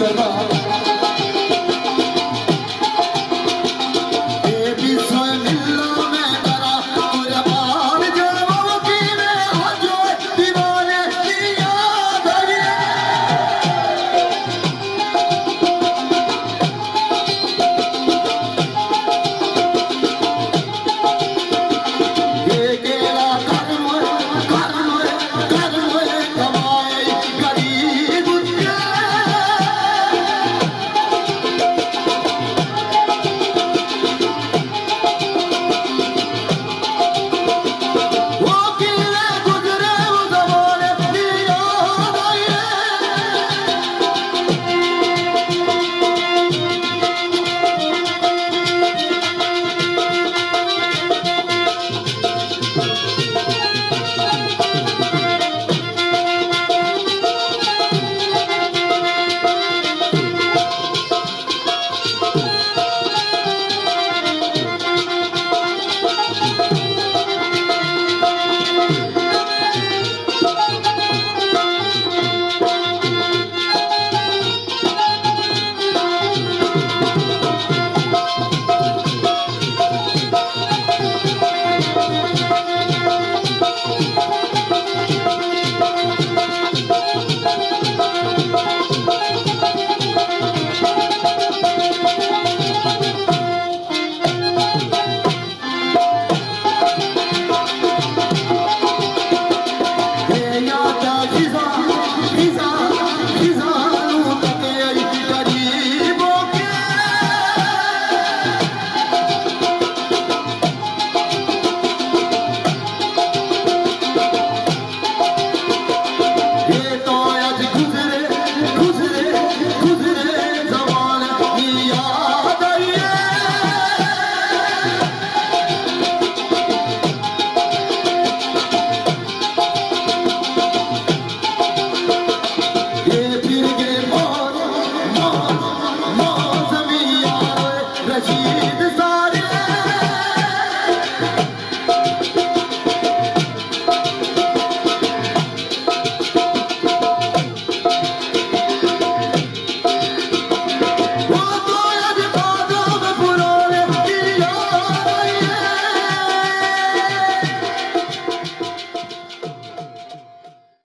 Mustafa